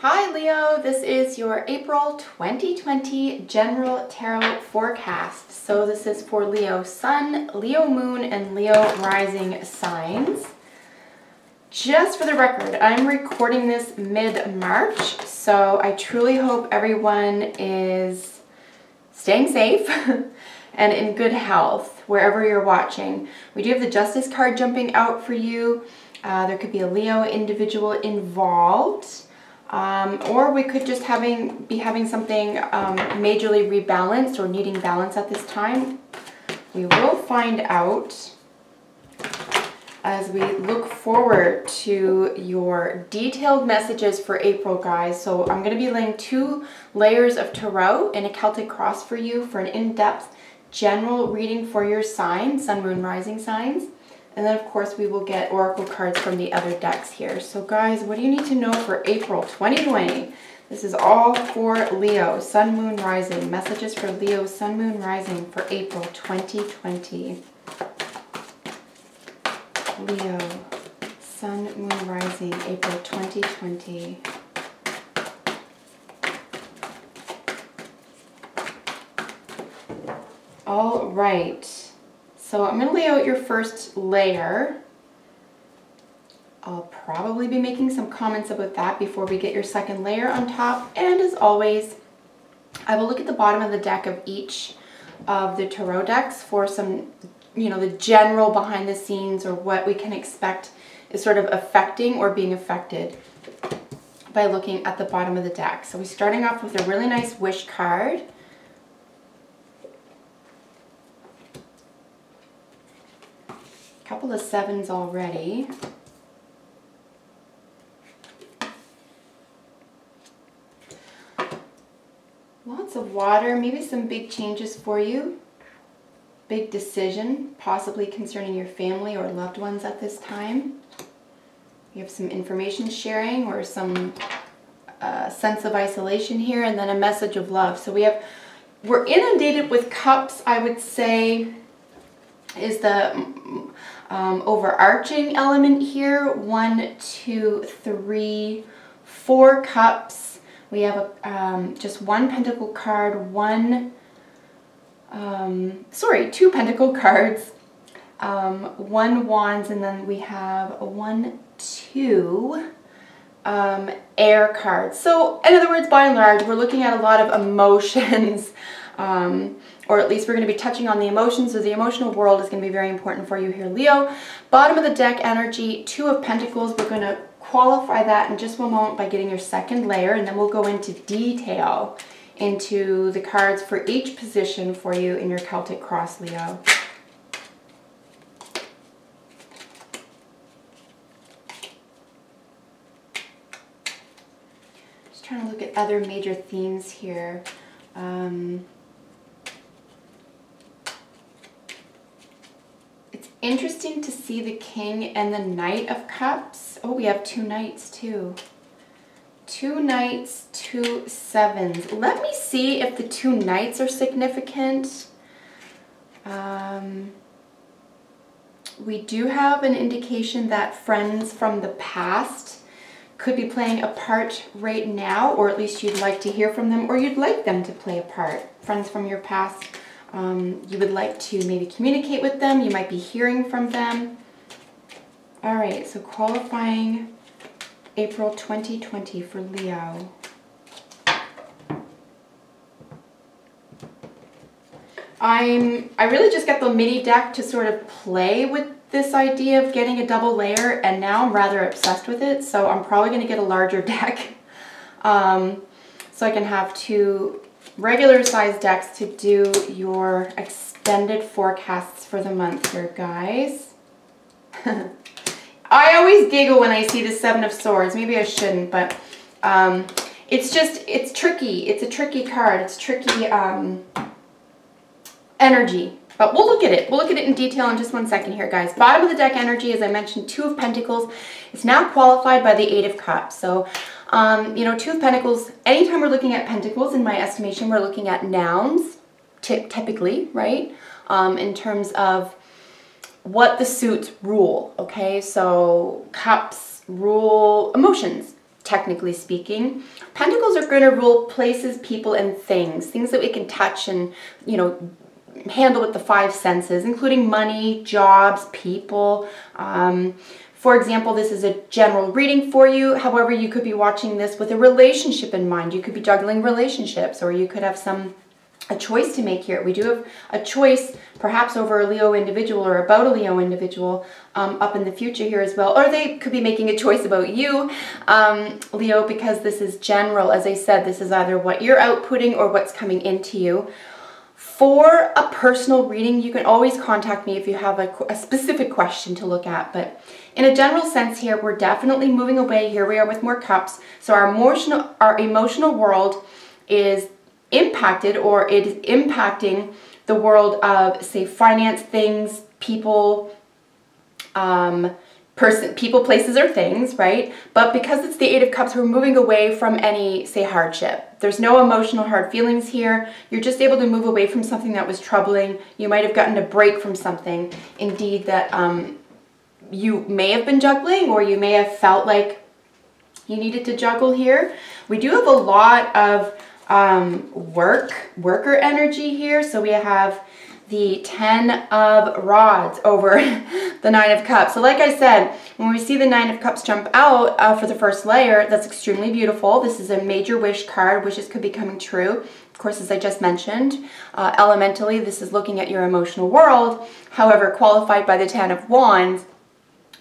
Hi Leo, this is your April 2020 general tarot forecast. So this is for Leo Sun, Leo Moon, and Leo Rising signs. Just for the record, I'm recording this mid-March, so I truly hope everyone is staying safe and in good health wherever you're watching. We do have the Justice card jumping out for you. Uh, there could be a Leo individual involved. Um, or we could just having be having something um, majorly rebalanced or needing balance at this time. We will find out as we look forward to your detailed messages for April, guys. So I'm going to be laying two layers of tarot in a Celtic cross for you for an in-depth general reading for your sign, sun, moon, rising signs. And then of course we will get oracle cards from the other decks here. So guys, what do you need to know for April 2020? This is all for Leo, Sun, Moon, Rising. Messages for Leo, Sun, Moon, Rising for April 2020. Leo, Sun, Moon, Rising, April 2020. All right. So I'm going to lay out your first layer. I'll probably be making some comments about that before we get your second layer on top. And as always, I will look at the bottom of the deck of each of the tarot decks for some, you know, the general behind the scenes or what we can expect is sort of affecting or being affected by looking at the bottom of the deck. So we're starting off with a really nice wish card. Couple of sevens already. Lots of water, maybe some big changes for you. Big decision, possibly concerning your family or loved ones at this time. You have some information sharing or some uh, sense of isolation here and then a message of love. So we have, we're inundated with cups, I would say, is the um, overarching element here. One, two, three, four cups. We have a, um, just one pentacle card, one, um, sorry, two pentacle cards, um, one wands, and then we have one, two um, air cards. So in other words, by and large, we're looking at a lot of emotions um, or at least we're going to be touching on the emotions. So the emotional world is going to be very important for you here, Leo. Bottom of the deck energy, Two of Pentacles. We're going to qualify that in just one moment by getting your second layer, and then we'll go into detail into the cards for each position for you in your Celtic Cross, Leo. Just trying to look at other major themes here. Um, Interesting to see the King and the Knight of Cups. Oh, we have two Knights too. Two Knights, two Sevens. Let me see if the two Knights are significant. Um, we do have an indication that friends from the past could be playing a part right now, or at least you'd like to hear from them, or you'd like them to play a part. Friends from your past um, you would like to maybe communicate with them. You might be hearing from them. All right, so qualifying April 2020 for Leo. I'm, I really just got the mini deck to sort of play with this idea of getting a double layer and now I'm rather obsessed with it so I'm probably going to get a larger deck um, so I can have two regular size decks to do your extended forecasts for the month here, guys. I always giggle when I see the Seven of Swords. Maybe I shouldn't, but um, it's just, it's tricky. It's a tricky card. It's tricky um, energy. But we'll look at it. We'll look at it in detail in just one second here, guys. Bottom of the deck energy, as I mentioned, Two of Pentacles. It's now qualified by the Eight of Cups. So um, you know, Two of Pentacles, anytime we're looking at Pentacles, in my estimation, we're looking at nouns, typically, right? Um, in terms of what the suits rule, okay? So cups rule emotions, technically speaking. Pentacles are going to rule places, people, and things, things that we can touch and, you know, handle with the five senses, including money, jobs, people. Um, for example, this is a general reading for you. However, you could be watching this with a relationship in mind. You could be juggling relationships or you could have some a choice to make here. We do have a choice perhaps over a Leo individual or about a Leo individual um, up in the future here as well. Or they could be making a choice about you, um, Leo, because this is general. As I said, this is either what you're outputting or what's coming into you. For a personal reading, you can always contact me if you have a, a specific question to look at. But in a general sense here, we're definitely moving away. Here we are with more cups. So our emotional, our emotional world is impacted or it is impacting the world of, say, finance things, people, um, person, people, places, or things, right? But because it's the Eight of Cups, we're moving away from any, say, hardship. There's no emotional hard feelings here. You're just able to move away from something that was troubling. You might have gotten a break from something, indeed, that um, you may have been juggling or you may have felt like you needed to juggle here. We do have a lot of um, work, worker energy here. So we have the 10 of rods over the nine of cups. So like I said, when we see the nine of cups jump out uh, for the first layer, that's extremely beautiful. This is a major wish card. Wishes could be coming true. Of course, as I just mentioned, uh, elementally, this is looking at your emotional world. However, qualified by the 10 of wands,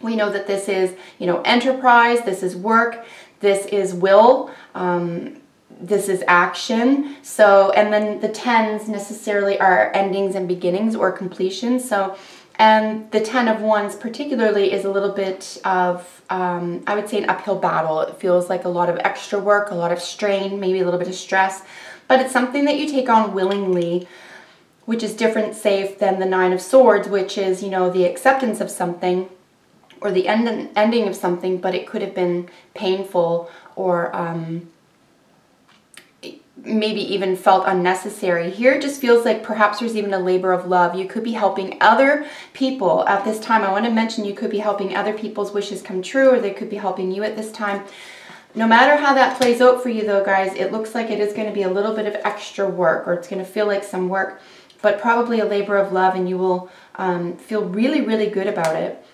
we know that this is, you know, enterprise, this is work, this is will, um, this is action. So, and then the tens necessarily are endings and beginnings or completions. So, and the ten of wands particularly is a little bit of, um, I would say an uphill battle. It feels like a lot of extra work, a lot of strain, maybe a little bit of stress, but it's something that you take on willingly, which is different, safe than the nine of swords, which is, you know, the acceptance of something or the end, ending of something, but it could have been painful or, um, maybe even felt unnecessary. Here it just feels like perhaps there's even a labor of love. You could be helping other people at this time. I want to mention you could be helping other people's wishes come true or they could be helping you at this time. No matter how that plays out for you though, guys, it looks like it is going to be a little bit of extra work or it's going to feel like some work, but probably a labor of love and you will um, feel really, really good about it.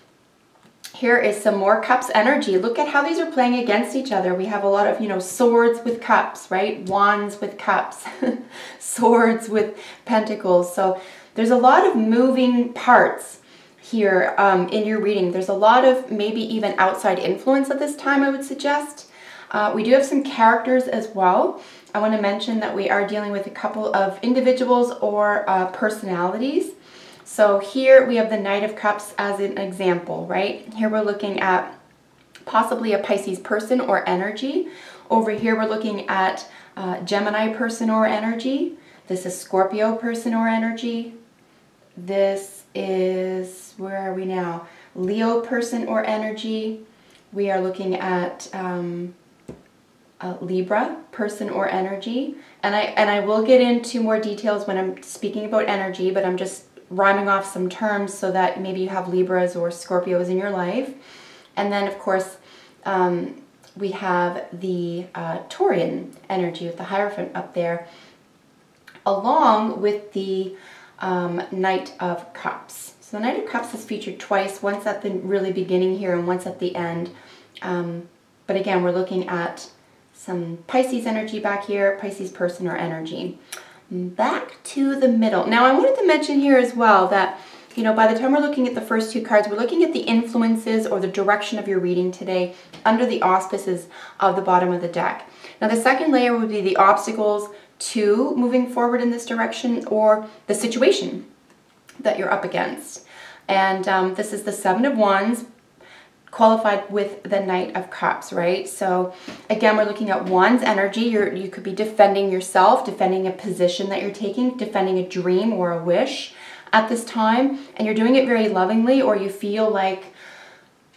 Here is some more cups energy. Look at how these are playing against each other. We have a lot of, you know, swords with cups, right? Wands with cups, swords with pentacles. So there's a lot of moving parts here um, in your reading. There's a lot of maybe even outside influence at this time, I would suggest. Uh, we do have some characters as well. I want to mention that we are dealing with a couple of individuals or uh, personalities. So here we have the Knight of Cups as an example, right? Here we're looking at possibly a Pisces person or energy. Over here we're looking at uh, Gemini person or energy. This is Scorpio person or energy. This is, where are we now? Leo person or energy. We are looking at um, Libra person or energy. And I, and I will get into more details when I'm speaking about energy, but I'm just rhyming off some terms so that maybe you have Libras or Scorpios in your life. And then, of course, um, we have the uh, Taurian energy with the Hierophant up there, along with the um, Knight of Cups. So the Knight of Cups is featured twice, once at the really beginning here and once at the end. Um, but again, we're looking at some Pisces energy back here, Pisces person or energy back to the middle. Now I wanted to mention here as well that, you know, by the time we're looking at the first two cards, we're looking at the influences or the direction of your reading today under the auspices of the bottom of the deck. Now the second layer would be the obstacles to moving forward in this direction or the situation that you're up against. And um, this is the Seven of Wands qualified with the Knight of Cups, right? So again, we're looking at wands energy. You're, you could be defending yourself, defending a position that you're taking, defending a dream or a wish at this time, and you're doing it very lovingly, or you feel like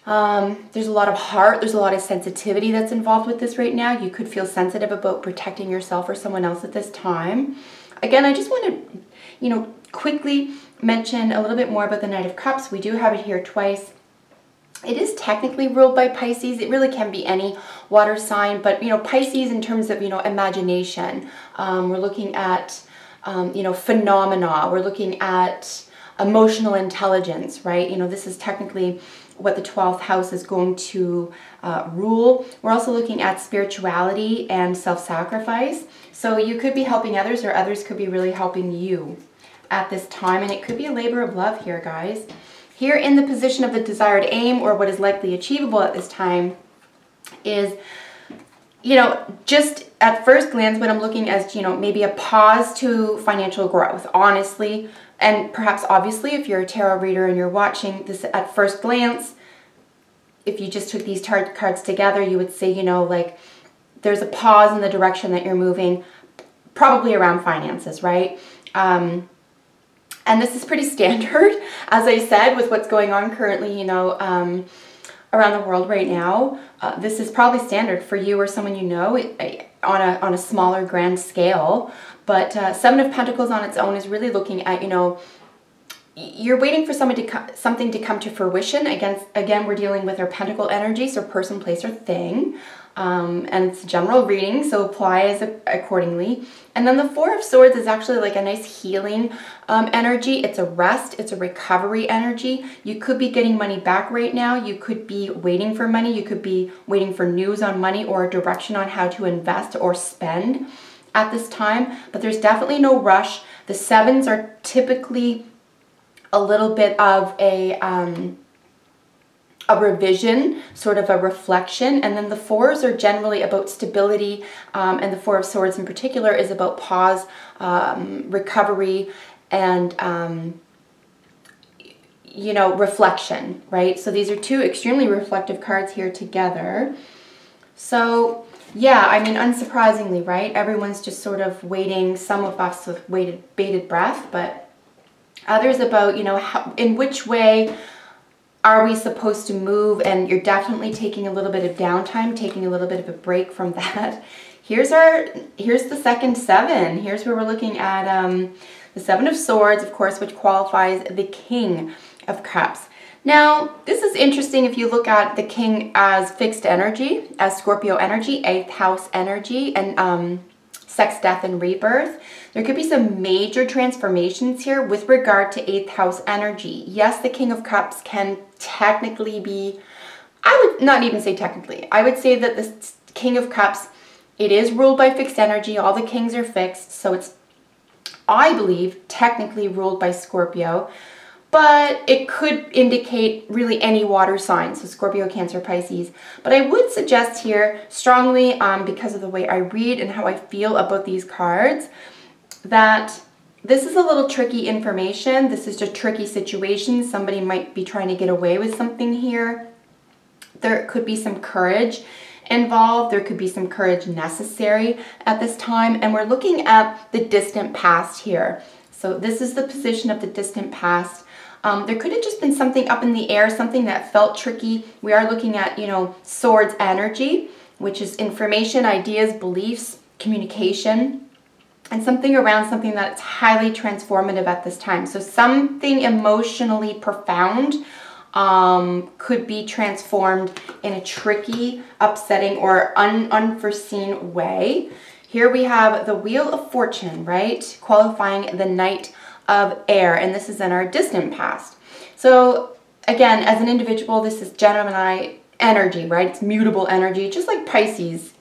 um, there's a lot of heart, there's a lot of sensitivity that's involved with this right now. You could feel sensitive about protecting yourself or someone else at this time. Again, I just want to, you know, quickly mention a little bit more about the Knight of Cups. We do have it here twice it is technically ruled by Pisces. It really can be any water sign, but you know, Pisces in terms of, you know, imagination. Um, we're looking at, um, you know, phenomena. We're looking at emotional intelligence, right? You know, this is technically what the 12th house is going to uh, rule. We're also looking at spirituality and self-sacrifice. So you could be helping others or others could be really helping you at this time. And it could be a labor of love here, guys. Here in the position of the desired aim or what is likely achievable at this time is, you know, just at first glance what I'm looking as, you know, maybe a pause to financial growth, honestly. And perhaps obviously if you're a tarot reader and you're watching this at first glance, if you just took these tarot cards together, you would say, you know, like there's a pause in the direction that you're moving, probably around finances, right? Um, and this is pretty standard, as I said, with what's going on currently, you know, um, around the world right now. Uh, this is probably standard for you or someone you know on a, on a smaller grand scale. But uh, Seven of Pentacles on its own is really looking at, you know, you're waiting for someone to something to come to fruition. Again, again, we're dealing with our pentacle energy, so person, place, or thing. Um, and it's a general reading, so apply as a, accordingly. And then the Four of Swords is actually like a nice healing um, energy. It's a rest, it's a recovery energy. You could be getting money back right now. You could be waiting for money. You could be waiting for news on money or a direction on how to invest or spend at this time. But there's definitely no rush. The sevens are typically a little bit of a... Um, a revision, sort of a reflection, and then the fours are generally about stability, um, and the Four of Swords in particular is about pause, um, recovery, and um, you know, reflection, right? So these are two extremely reflective cards here together. So yeah, I mean, unsurprisingly, right? Everyone's just sort of waiting, some of us with waited, bated breath, but others about, you know, how, in which way are we supposed to move and you're definitely taking a little bit of downtime, taking a little bit of a break from that. Here's our, here's the second seven. Here's where we're looking at um, the seven of swords, of course, which qualifies the king of cups. Now, this is interesting if you look at the king as fixed energy, as Scorpio energy, eighth house energy, and um, sex, death, and rebirth. There could be some major transformations here with regard to eighth house energy. Yes, the King of Cups can technically be, I would not even say technically, I would say that the King of Cups, it is ruled by fixed energy. All the kings are fixed, so it's, I believe, technically ruled by Scorpio but it could indicate really any water sign, so Scorpio, Cancer, Pisces. But I would suggest here strongly, um, because of the way I read and how I feel about these cards, that this is a little tricky information. This is a tricky situation. Somebody might be trying to get away with something here. There could be some courage involved. There could be some courage necessary at this time. And we're looking at the distant past here. So this is the position of the distant past. Um, there could have just been something up in the air, something that felt tricky. We are looking at, you know, swords energy, which is information, ideas, beliefs, communication, and something around something that's highly transformative at this time. So something emotionally profound um, could be transformed in a tricky, upsetting, or un unforeseen way. Here we have the Wheel of Fortune, right? Qualifying the Knight of air, and this is in our distant past. So again, as an individual, this is Gemini energy, right? It's mutable energy, just like Pisces.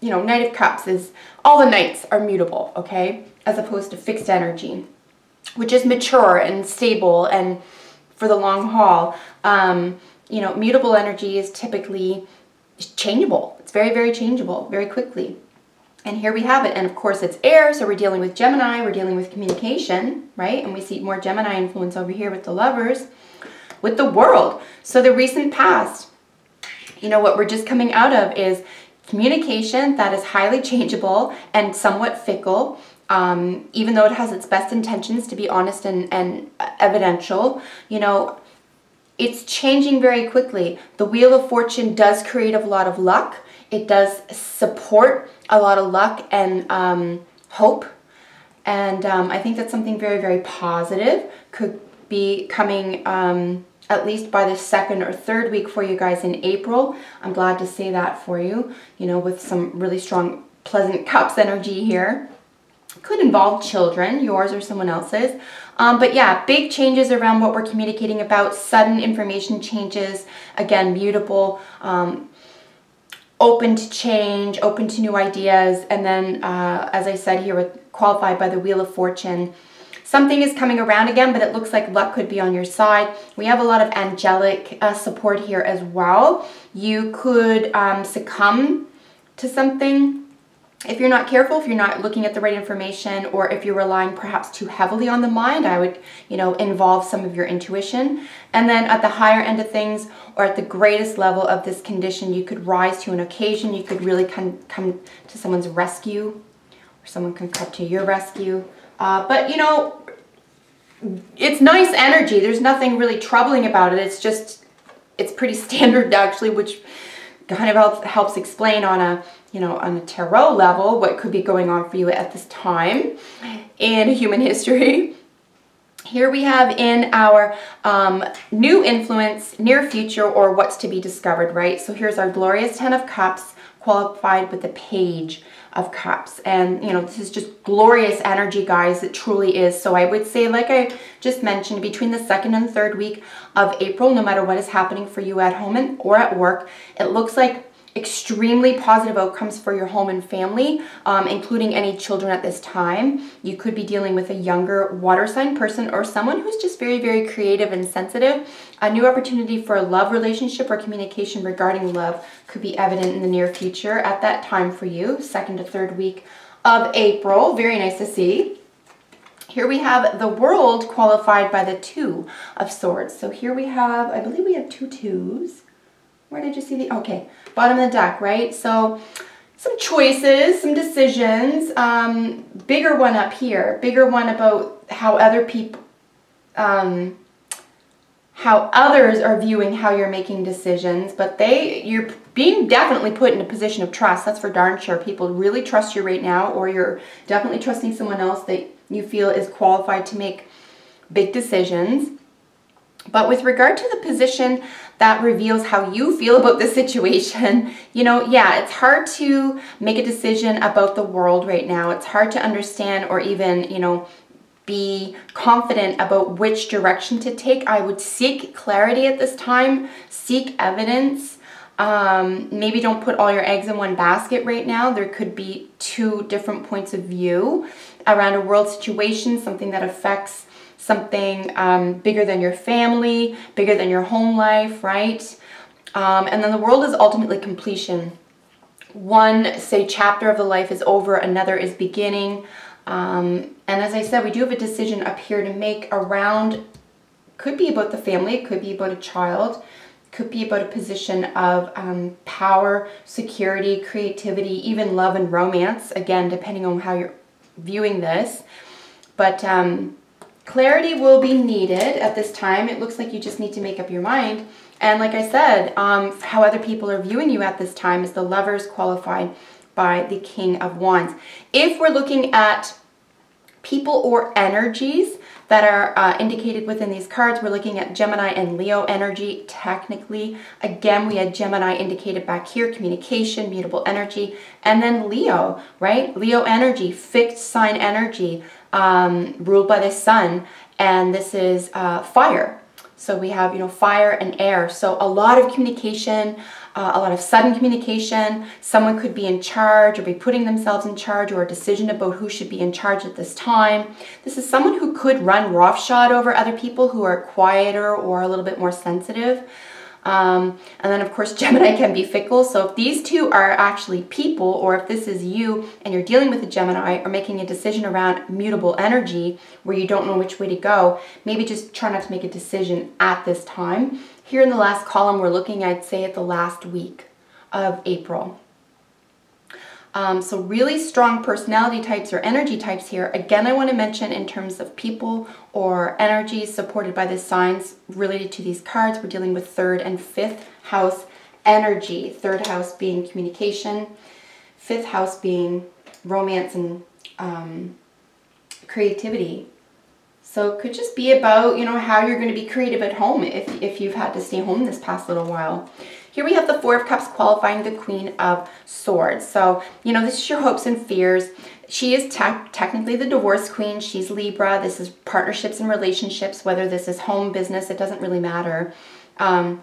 You know, Knight of Cups is, all the knights are mutable, okay? As opposed to fixed energy, which is mature and stable and for the long haul. Um, you know, mutable energy is typically changeable. It's very, very changeable, very quickly. And here we have it. And of course it's air, so we're dealing with Gemini, we're dealing with communication, right? And we see more Gemini influence over here with the lovers, with the world. So the recent past, you know, what we're just coming out of is communication that is highly changeable and somewhat fickle, um, even though it has its best intentions to be honest and, and evidential, you know, it's changing very quickly. The Wheel of Fortune does create a lot of luck. It does support a lot of luck and um, hope. And um, I think that's something very, very positive. Could be coming um, at least by the second or third week for you guys in April. I'm glad to say that for you, you know, with some really strong pleasant cups energy here. Could involve children, yours or someone else's. Um, but yeah, big changes around what we're communicating about, sudden information changes, again, mutable, um, open to change, open to new ideas. And then, uh, as I said here, with qualified by the Wheel of Fortune, something is coming around again, but it looks like luck could be on your side. We have a lot of angelic uh, support here as well. You could um, succumb to something if you're not careful, if you're not looking at the right information, or if you're relying perhaps too heavily on the mind, I would, you know, involve some of your intuition. And then at the higher end of things, or at the greatest level of this condition, you could rise to an occasion. You could really come, come to someone's rescue, or someone can come to your rescue. Uh, but, you know, it's nice energy. There's nothing really troubling about it. It's just, it's pretty standard actually, which kind of helps, helps explain on a you know, on a tarot level, what could be going on for you at this time in human history. Here we have in our um, new influence, near future, or what's to be discovered, right? So here's our glorious Ten of Cups qualified with the Page of Cups. And, you know, this is just glorious energy, guys. It truly is. So I would say, like I just mentioned, between the second and third week of April, no matter what is happening for you at home and, or at work, it looks like extremely positive outcomes for your home and family, um, including any children at this time. You could be dealing with a younger water sign person or someone who's just very, very creative and sensitive. A new opportunity for a love relationship or communication regarding love could be evident in the near future at that time for you, second to third week of April. Very nice to see. Here we have the world qualified by the two of swords. So here we have, I believe we have two twos. Where did you see the, okay, bottom of the deck, right? So some choices, some decisions, um, bigger one up here, bigger one about how other people, um, how others are viewing how you're making decisions, but they, you're being definitely put in a position of trust. That's for darn sure. People really trust you right now, or you're definitely trusting someone else that you feel is qualified to make big decisions. But with regard to the position that reveals how you feel about the situation, you know, yeah, it's hard to make a decision about the world right now. It's hard to understand or even, you know, be confident about which direction to take. I would seek clarity at this time, seek evidence. Um, maybe don't put all your eggs in one basket right now. There could be two different points of view around a world situation, something that affects something um, bigger than your family, bigger than your home life, right? Um, and then the world is ultimately completion. One, say, chapter of the life is over, another is beginning. Um, and as I said, we do have a decision up here to make around, could be about the family, it could be about a child, could be about a position of um, power, security, creativity, even love and romance, again, depending on how you're viewing this. But um, Clarity will be needed at this time. It looks like you just need to make up your mind. And like I said, um, how other people are viewing you at this time is the lovers qualified by the King of Wands. If we're looking at people or energies that are uh, indicated within these cards, we're looking at Gemini and Leo energy technically. Again, we had Gemini indicated back here, communication, mutable energy, and then Leo, right? Leo energy, fixed sign energy, um, ruled by the sun, and this is uh, fire. So we have, you know, fire and air. So a lot of communication, uh, a lot of sudden communication. Someone could be in charge or be putting themselves in charge or a decision about who should be in charge at this time. This is someone who could run roughshod over other people who are quieter or a little bit more sensitive. Um, and then of course Gemini can be fickle. So if these two are actually people or if this is you and you're dealing with a Gemini or making a decision around mutable energy where you don't know which way to go, maybe just try not to make a decision at this time. Here in the last column, we're looking, I'd say, at the last week of April. Um, so really strong personality types or energy types here. Again, I want to mention in terms of people or energies supported by the signs related to these cards, we're dealing with third and fifth house energy. Third house being communication, fifth house being romance and um, creativity. So it could just be about, you know, how you're going to be creative at home if, if you've had to stay home this past little while. Here we have the Four of Cups qualifying the Queen of Swords. So, you know, this is your hopes and fears. She is te technically the divorce queen. She's Libra. This is partnerships and relationships, whether this is home, business, it doesn't really matter. Um,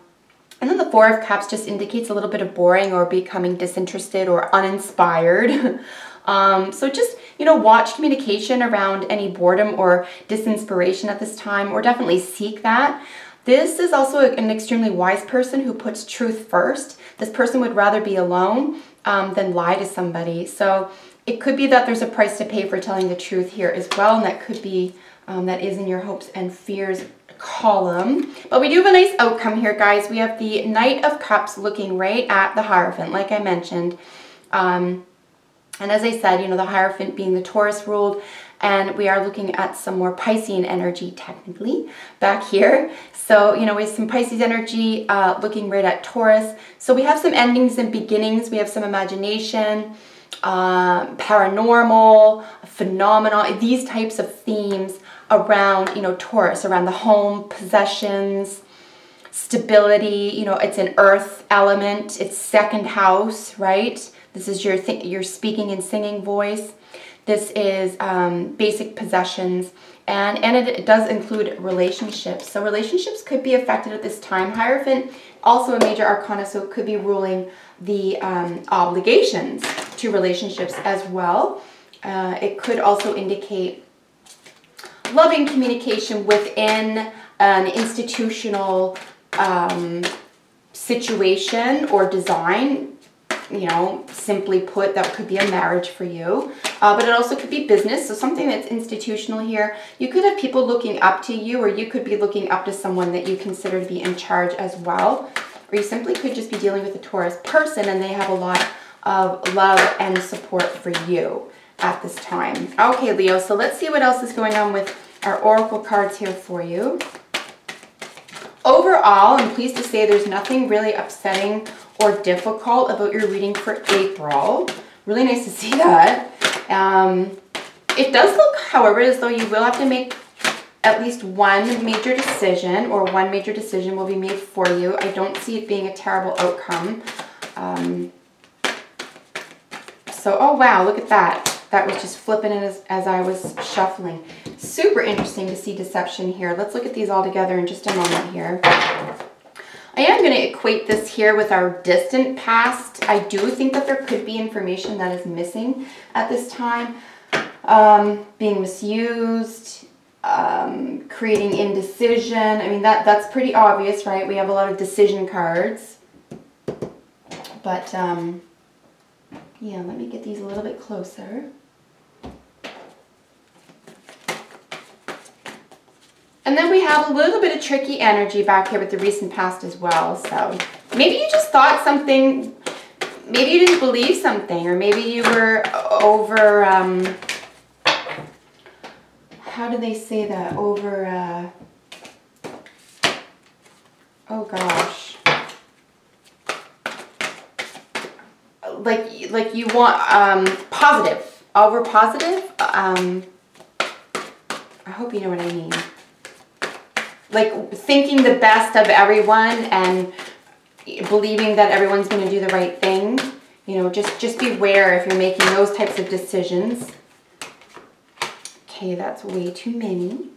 and then the Four of Cups just indicates a little bit of boring or becoming disinterested or uninspired. um, so just, you know, watch communication around any boredom or disinspiration at this time, or definitely seek that. This is also an extremely wise person who puts truth first. This person would rather be alone um, than lie to somebody. So it could be that there's a price to pay for telling the truth here as well, and that could be, um, that is in your hopes and fears column. But we do have a nice outcome here, guys. We have the Knight of Cups looking right at the Hierophant, like I mentioned. Um, and as I said, you know, the Hierophant being the Taurus ruled, and we are looking at some more Piscean energy technically back here. So, you know, we have some Pisces energy uh, looking right at Taurus. So we have some endings and beginnings. We have some imagination, uh, paranormal, phenomenal, these types of themes around, you know, Taurus, around the home, possessions, stability, you know, it's an earth element, it's second house, right? This is your, your speaking and singing voice. This is um, basic possessions, and, and it, it, does include relationships. So relationships could be affected at this time. Hierophant, also a major arcana, so it could be ruling the um, obligations to relationships as well. Uh, it could also indicate loving communication within an institutional um, situation or design. You know, simply put, that could be a marriage for you. Uh, but it also could be business, so something that's institutional here. You could have people looking up to you, or you could be looking up to someone that you consider to be in charge as well. Or you simply could just be dealing with a Taurus person and they have a lot of love and support for you at this time. Okay, Leo, so let's see what else is going on with our oracle cards here for you. Overall, I'm pleased to say there's nothing really upsetting or difficult about your reading for April. Really nice to see that. Um, it does look, however, as though you will have to make at least one major decision or one major decision will be made for you. I don't see it being a terrible outcome. Um, so, oh wow, look at that. That was just flipping it as, as I was shuffling. Super interesting to see deception here. Let's look at these all together in just a moment here. I am going to equate this here with our distant past. I do think that there could be information that is missing at this time. Um, being misused, um, creating indecision. I mean, that, that's pretty obvious, right? We have a lot of decision cards. But, um, yeah, let me get these a little bit closer. And then we have a little bit of tricky energy back here with the recent past as well. So maybe you just thought something, maybe you didn't believe something, or maybe you were over, um, how do they say that? Over, uh, oh gosh. Like, like you want, um, positive, over positive. Um, I hope you know what I mean like thinking the best of everyone and believing that everyone's going to do the right thing. You know, just, just beware if you're making those types of decisions. Okay, that's way too many.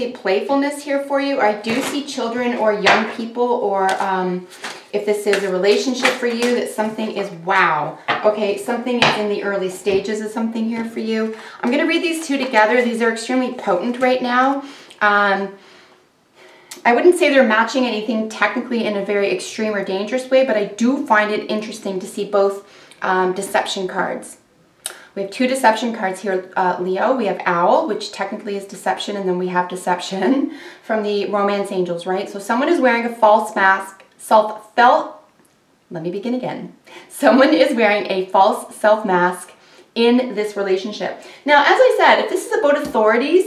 say playfulness here for you. I do see children or young people or um, if this is a relationship for you, that something is wow. Okay, something is in the early stages of something here for you. I'm going to read these two together. These are extremely potent right now. Um, I wouldn't say they're matching anything technically in a very extreme or dangerous way, but I do find it interesting to see both um, deception cards. We have two deception cards here, uh, Leo. We have Owl, which technically is deception, and then we have deception from the Romance Angels, right? So someone is wearing a false mask, self felt. Let me begin again. Someone is wearing a false self mask in this relationship. Now, as I said, if this is about authorities,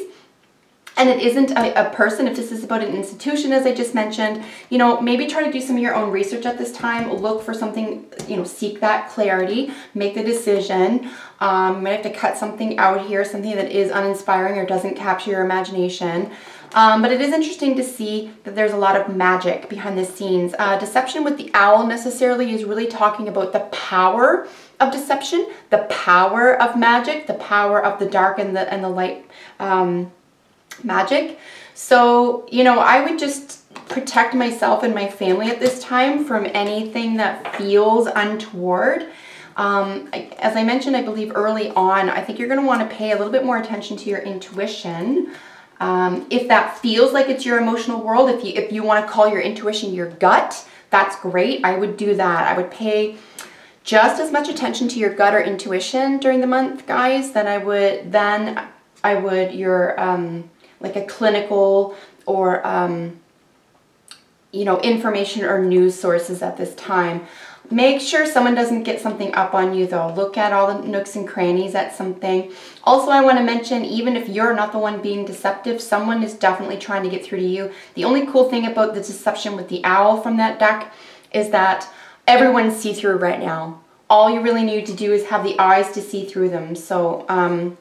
and it isn't a, a, person, if this is about an institution, as I just mentioned, you know, maybe try to do some of your own research at this time. Look for something, you know, seek that clarity, make the decision. Um, might have to cut something out here, something that is uninspiring or doesn't capture your imagination. Um, but it is interesting to see that there's a lot of magic behind the scenes. Uh, deception with the owl necessarily is really talking about the power of deception, the power of magic, the power of the dark and the and the light. Um, magic. So, you know, I would just protect myself and my family at this time from anything that feels untoward. Um, as I mentioned, I believe early on, I think you're going to want to pay a little bit more attention to your intuition. Um, if that feels like it's your emotional world, if you if you want to call your intuition your gut, that's great. I would do that. I would pay just as much attention to your gut or intuition during the month, guys, than I would then I would your um, like a clinical or um, you know information or news sources at this time. Make sure someone doesn't get something up on you though. Look at all the nooks and crannies at something. Also, I want to mention, even if you're not the one being deceptive, someone is definitely trying to get through to you. The only cool thing about the deception with the owl from that deck is that everyone's see-through right now. All you really need to do is have the eyes to see through them. So um,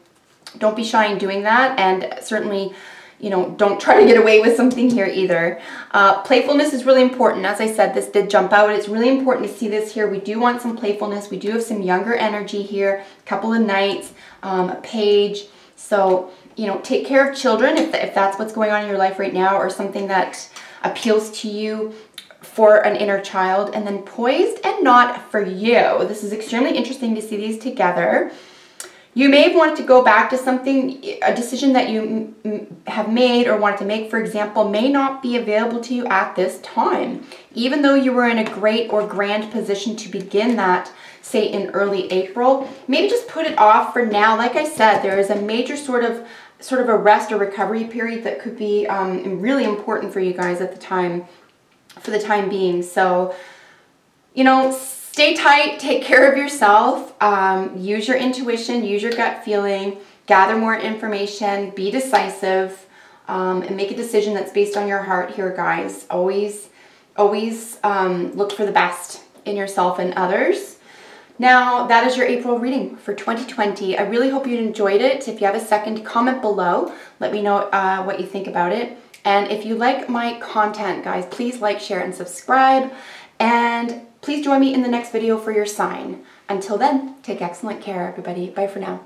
don't be shy in doing that. And certainly you know, don't try to get away with something here either. Uh, playfulness is really important. As I said, this did jump out. It's really important to see this here. We do want some playfulness. We do have some younger energy here, a couple of knights, um, a page. So, you know, take care of children if, if that's what's going on in your life right now or something that appeals to you for an inner child. And then poised and not for you. This is extremely interesting to see these together. You may wanted to go back to something, a decision that you have made or wanted to make, for example, may not be available to you at this time. Even though you were in a great or grand position to begin that, say in early April, maybe just put it off for now. Like I said, there is a major sort of sort of a rest or recovery period that could be um, really important for you guys at the time, for the time being. So, you know, stay tight, take care of yourself, um, use your intuition, use your gut feeling, gather more information, be decisive, um, and make a decision that's based on your heart here, guys. Always, always um, look for the best in yourself and others. Now, that is your April reading for 2020. I really hope you enjoyed it. If you have a second, comment below. Let me know uh, what you think about it. And if you like my content, guys, please like, share, and subscribe. And Please join me in the next video for your sign. Until then, take excellent care, everybody. Bye for now.